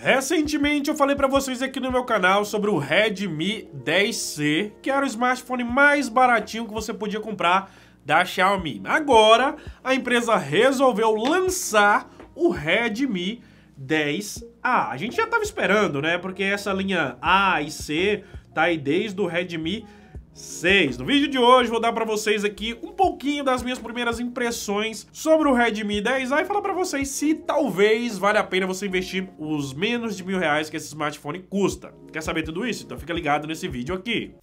Recentemente eu falei para vocês aqui no meu canal sobre o Redmi 10C, que era o smartphone mais baratinho que você podia comprar da Xiaomi. Agora, a empresa resolveu lançar o Redmi 10A. A gente já estava esperando, né? Porque essa linha A e C tá aí desde o Redmi 6. No vídeo de hoje vou dar para vocês aqui um pouquinho das minhas primeiras impressões sobre o Redmi 10A e falar para vocês se talvez vale a pena você investir os menos de mil reais que esse smartphone custa. Quer saber tudo isso? Então fica ligado nesse vídeo aqui.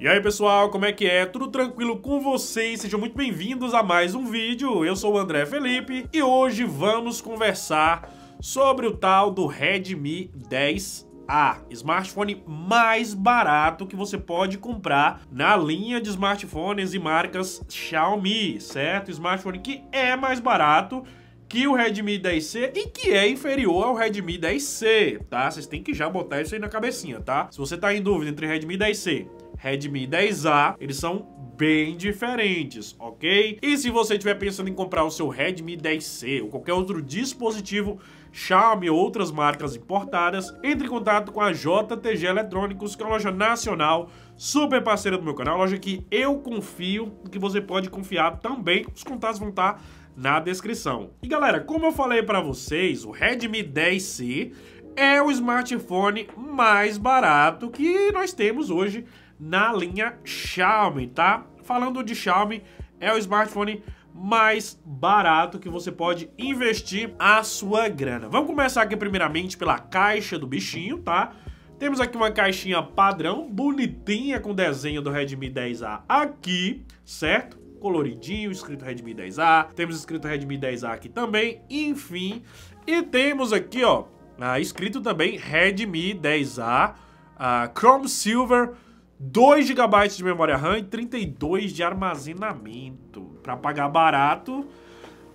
E aí pessoal, como é que é? Tudo tranquilo com vocês? Sejam muito bem-vindos a mais um vídeo. Eu sou o André Felipe e hoje vamos conversar sobre o tal do Redmi 10A, smartphone mais barato que você pode comprar na linha de smartphones e marcas Xiaomi, certo? Smartphone que é mais barato que o Redmi 10C e que é inferior ao Redmi 10C, tá? Vocês têm que já botar isso aí na cabecinha, tá? Se você tá em dúvida entre Redmi 10C Redmi 10A, eles são bem diferentes, ok? E se você estiver pensando em comprar o seu Redmi 10C ou qualquer outro dispositivo Xiaomi ou outras marcas importadas, entre em contato com a JTG Eletrônicos, que é uma loja nacional, super parceira do meu canal, loja que eu confio que você pode confiar também. Os contatos vão estar na descrição. E galera, como eu falei para vocês, o Redmi 10C é o smartphone mais barato que nós temos hoje na linha Xiaomi, tá? Falando de Xiaomi, é o smartphone mais barato que você pode investir a sua grana. Vamos começar aqui primeiramente pela caixa do bichinho, tá? Temos aqui uma caixinha padrão, bonitinha, com desenho do Redmi 10A aqui, certo? Coloridinho, escrito Redmi 10A. Temos escrito Redmi 10A aqui também, enfim. E temos aqui, ó, ah, escrito também Redmi 10A, ah, Chrome Silver 2 GB de memória RAM e 32 de armazenamento. Para pagar barato,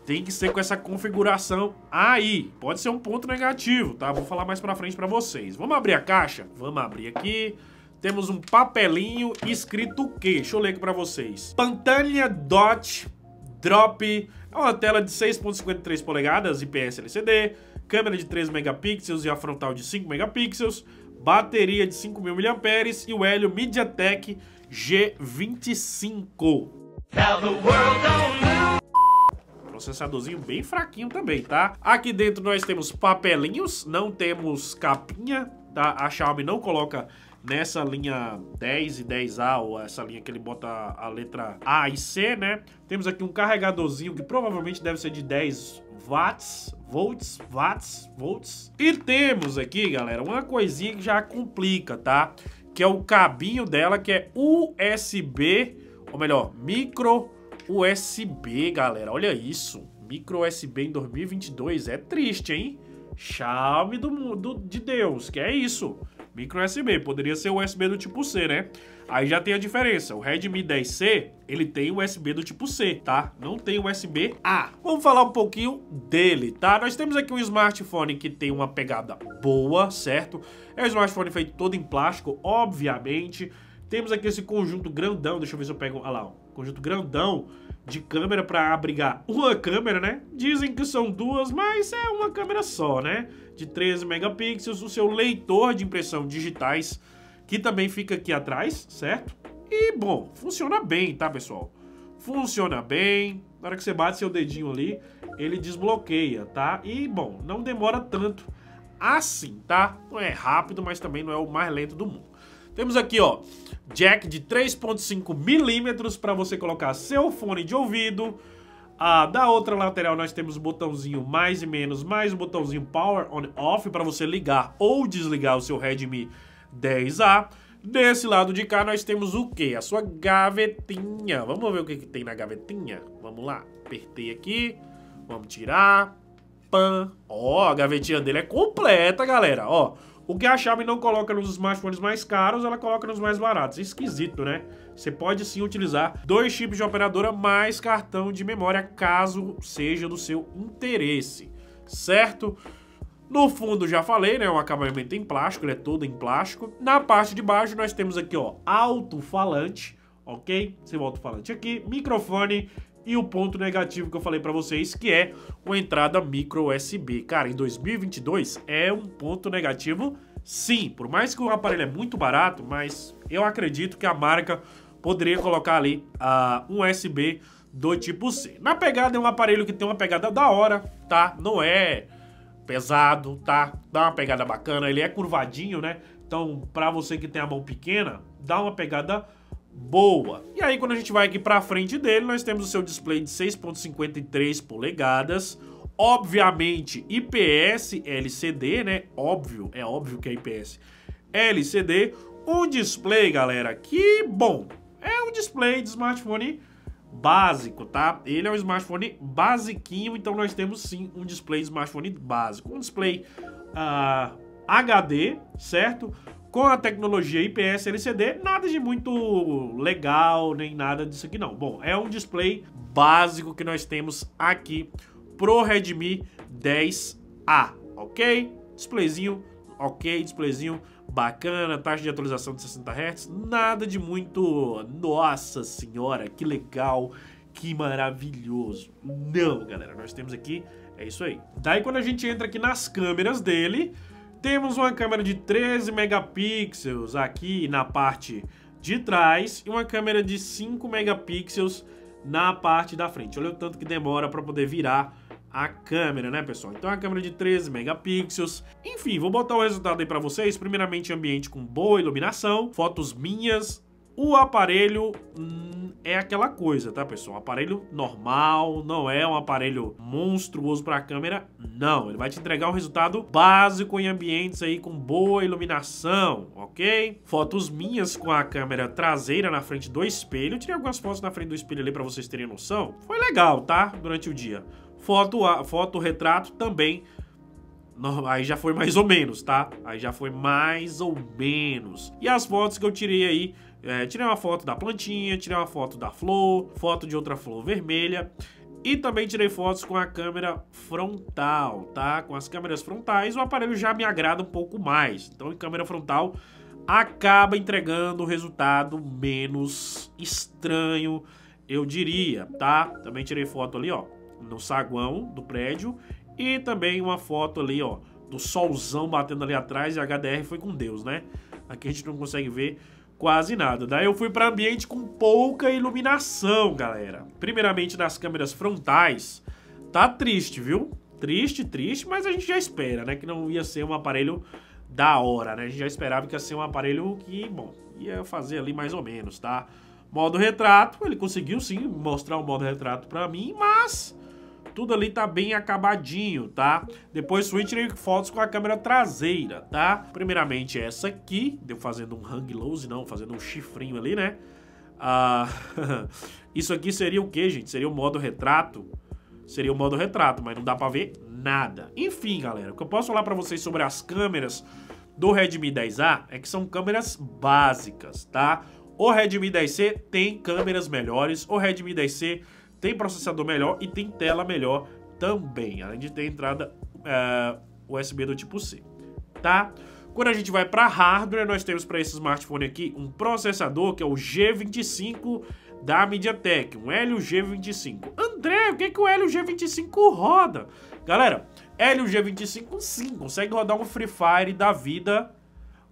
tem que ser com essa configuração aí. Pode ser um ponto negativo, tá? Vou falar mais pra frente pra vocês. Vamos abrir a caixa? Vamos abrir aqui. Temos um papelinho escrito o quê? Deixa eu ler aqui vocês. Pantania Dot Drop. É uma tela de 6.53 polegadas IPS LCD. Câmera de 3 megapixels e a frontal de 5 megapixels bateria de 5.000 mAh e o Helio MediaTek G25. Processadorzinho bem fraquinho também, tá? Aqui dentro nós temos papelinhos, não temos capinha, tá? A Xiaomi não coloca nessa linha 10 e 10A, ou essa linha que ele bota a letra A e C, né? Temos aqui um carregadorzinho que provavelmente deve ser de 10 watts, volts, watts, volts. E temos aqui, galera, uma coisinha que já complica, tá? Que é o cabinho dela, que é USB, ou melhor, micro USB, galera. Olha isso, micro USB em 2022, é triste, hein? Chave do mundo de Deus, que é isso micro USB. Poderia ser USB do tipo C, né? Aí já tem a diferença. O Redmi 10C, ele tem USB do tipo C, tá? Não tem USB A. Vamos falar um pouquinho dele, tá? Nós temos aqui um smartphone que tem uma pegada boa, certo? É um smartphone feito todo em plástico, obviamente. Temos aqui esse conjunto grandão, deixa eu ver se eu pego, olha lá, ó, conjunto grandão de câmera para abrigar uma câmera, né? Dizem que são duas, mas é uma câmera só, né? De 13 megapixels, o seu leitor de impressão digitais, que também fica aqui atrás, certo? E, bom, funciona bem, tá, pessoal? Funciona bem, na hora que você bate seu dedinho ali, ele desbloqueia, tá? E, bom, não demora tanto assim, tá? Não é rápido, mas também não é o mais lento do mundo. Temos aqui, ó, jack de 3.5 milímetros para você colocar seu fone de ouvido. Ah, da outra lateral nós temos o botãozinho mais e menos, mais o botãozinho Power On Off para você ligar ou desligar o seu Redmi 10A. Desse lado de cá nós temos o que? A sua gavetinha. Vamos ver o que, que tem na gavetinha? Vamos lá. Apertei aqui. Vamos tirar. Ó, a gavetinha dele é completa, galera. Ó, o que a Xiaomi não coloca nos smartphones mais caros, ela coloca nos mais baratos. Esquisito, né? Você pode sim utilizar dois chips de operadora mais cartão de memória, caso seja do seu interesse, certo? No fundo, já falei, né? O acabamento em plástico, ele é todo em plástico. Na parte de baixo, nós temos aqui, ó, alto-falante, ok? Você volta o falante aqui, microfone e o ponto negativo que eu falei para vocês, que é uma entrada micro USB. Cara, em 2022 é um ponto negativo sim, por mais que o aparelho é muito barato, mas eu acredito que a marca poderia colocar ali uh, um USB do tipo C. Na pegada é um aparelho que tem uma pegada da hora, tá? Não é pesado, tá? Dá uma pegada bacana, ele é curvadinho, né? Então, para você que tem a mão pequena, dá uma pegada boa. E aí, quando a gente vai aqui para frente dele, nós temos o seu display de 6.53 polegadas, obviamente IPS LCD, né? Óbvio, é óbvio que é IPS LCD. Um display, galera, que, bom, é um display de smartphone básico, tá? Ele é um smartphone basiquinho, então nós temos sim um display smartphone básico. Um display uh, ah, HD, certo? Com a tecnologia IPS LCD, nada de muito legal, nem nada disso aqui não. Bom, é um display básico que nós temos aqui pro Redmi 10A, ok? Displayzinho, ok, displayzinho bacana, taxa de atualização de 60 Hz, nada de muito, nossa senhora, que legal, que maravilhoso. Não, galera, nós temos aqui, é isso aí. Daí quando a gente entra aqui nas câmeras dele, temos uma câmera de 13 megapixels aqui na parte de trás e uma câmera de 5 megapixels na parte da frente. Olha o tanto que demora para poder virar a câmera, né, pessoal? Então, a câmera de 13 megapixels. Enfim, vou botar o resultado aí para vocês. Primeiramente, ambiente com boa iluminação, fotos minhas. O aparelho hum, é aquela coisa, tá, pessoal? Um aparelho normal, não é um aparelho monstruoso para a câmera, não. Ele vai te entregar um resultado básico em ambientes aí com boa iluminação, ok? Fotos minhas com a câmera traseira na frente do espelho. Eu tirei algumas fotos na frente do espelho ali para vocês terem noção. Foi legal, tá? Durante o dia. Foto, foto retrato também. Aí já foi mais ou menos, tá? Aí já foi mais ou menos. E as fotos que eu tirei aí, é, tirei uma foto da plantinha, tirei uma foto da flor, foto de outra flor vermelha. E também tirei fotos com a câmera frontal, tá? Com as câmeras frontais, o aparelho já me agrada um pouco mais. Então, em câmera frontal, acaba entregando o resultado menos estranho, eu diria, tá? Também tirei foto ali, ó, no saguão do prédio e também uma foto ali, ó, do solzão batendo ali atrás e a HDR foi com Deus, né? Aqui a gente não consegue ver quase nada. Daí eu fui para ambiente com pouca iluminação, galera. Primeiramente nas câmeras frontais, tá triste, viu? Triste, triste, mas a gente já espera, né? Que não ia ser um aparelho da hora, né? A gente já esperava que ia ser um aparelho que, bom, ia fazer ali mais ou menos, tá? Modo retrato, ele conseguiu sim mostrar o modo retrato para mim, mas tudo ali tá bem acabadinho, tá? Depois tirei fotos com a câmera traseira, tá? Primeiramente essa aqui, deu fazendo um hang loose, não, fazendo um chifrinho ali, né? Ah, isso aqui seria o que, gente? Seria o modo retrato? Seria o modo retrato, mas não dá pra ver nada. Enfim, galera, o que eu posso falar pra vocês sobre as câmeras do Redmi 10A é que são câmeras básicas, tá? O Redmi 10C tem câmeras melhores, o Redmi 10C tem processador melhor e tem tela melhor também, além de ter entrada uh, é, USB do tipo C, tá? Quando a gente vai para hardware, nós temos para esse smartphone aqui um processador que é o G25 da MediaTek, um Helio G25. André, o que, que o Helio G25 roda? Galera, Helio G25 sim, consegue rodar um Free Fire da vida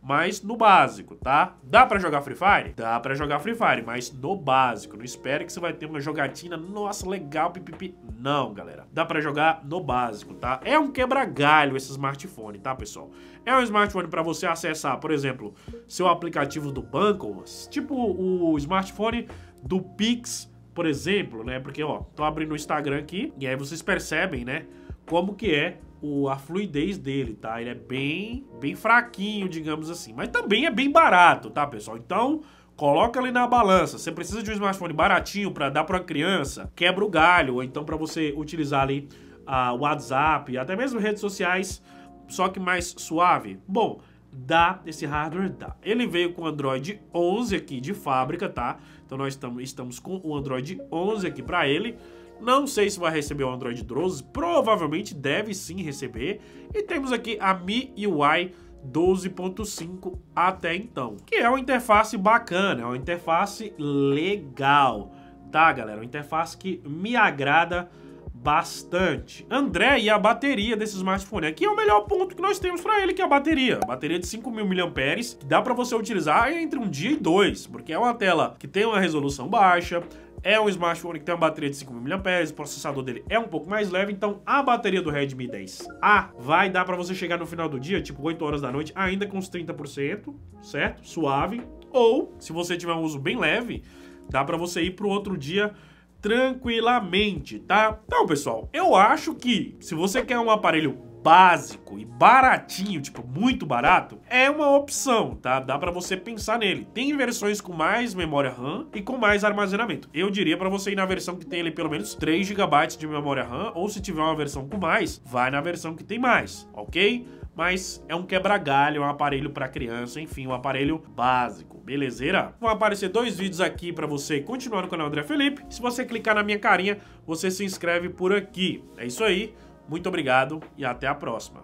mas no básico, tá? Dá para jogar Free Fire? Dá para jogar Free Fire, mas no básico. Não espere que você vai ter uma jogatina, nossa, legal, pipipi. Não, galera. Dá para jogar no básico, tá? É um quebra-galho esse smartphone, tá, pessoal? É um smartphone para você acessar, por exemplo, seu aplicativo do banco, tipo o smartphone do Pix, por exemplo, né? Porque, ó, tô abrindo o Instagram aqui e aí vocês percebem, né, como que é o, a fluidez dele, tá? Ele é bem, bem fraquinho, digamos assim. Mas também é bem barato, tá, pessoal? Então, coloca ali na balança. Você precisa de um smartphone baratinho para dar para criança, quebra o galho, ou então para você utilizar ali o uh, WhatsApp, até mesmo redes sociais, só que mais suave. Bom, dá esse hardware, dá. Ele veio com Android 11 aqui de fábrica, tá? Então nós estamos com o Android 11 aqui para ele. Não sei se vai receber o Android 12, provavelmente deve sim receber. E temos aqui a MIUI 12.5 até então. Que é uma interface bacana, é uma interface legal, tá, galera? Uma interface que me agrada bastante. André, e a bateria desse smartphone? Aqui é o melhor ponto que nós temos para ele, que é a bateria. Bateria de 5.000 mAh, que dá para você utilizar entre um dia e dois, porque é uma tela que tem uma resolução baixa, é um smartphone que tem uma bateria de 5.000 mAh, o processador dele é um pouco mais leve, então a bateria do Redmi 10A vai dar para você chegar no final do dia, tipo 8 horas da noite, ainda com uns 30%, certo? Suave. Ou, se você tiver um uso bem leve, dá para você ir pro outro dia tranquilamente, tá? Então, pessoal, eu acho que se você quer um aparelho básico e baratinho, tipo, muito barato, é uma opção, tá? Dá para você pensar nele. Tem versões com mais memória RAM e com mais armazenamento. Eu diria para você ir na versão que tem ali pelo menos 3 GB de memória RAM, ou se tiver uma versão com mais, vai na versão que tem mais, ok? mas é um quebra-galho, é um aparelho para criança, enfim, um aparelho básico, belezeira? Vão aparecer dois vídeos aqui para você continuar no canal André Felipe. Se você clicar na minha carinha, você se inscreve por aqui. É isso aí, muito obrigado e até a próxima.